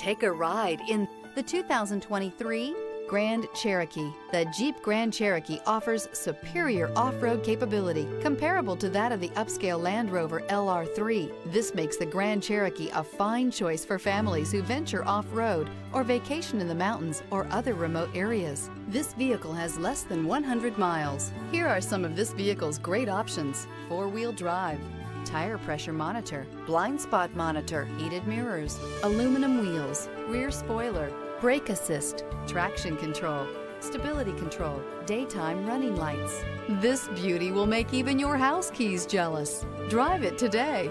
Take a ride in the 2023 Grand Cherokee. The Jeep Grand Cherokee offers superior off-road capability comparable to that of the upscale Land Rover LR3. This makes the Grand Cherokee a fine choice for families who venture off-road or vacation in the mountains or other remote areas. This vehicle has less than 100 miles. Here are some of this vehicle's great options. Four-wheel drive, tire pressure monitor, blind spot monitor, heated mirrors, aluminum wheels, rear spoiler, brake assist, traction control, stability control, daytime running lights. This beauty will make even your house keys jealous. Drive it today.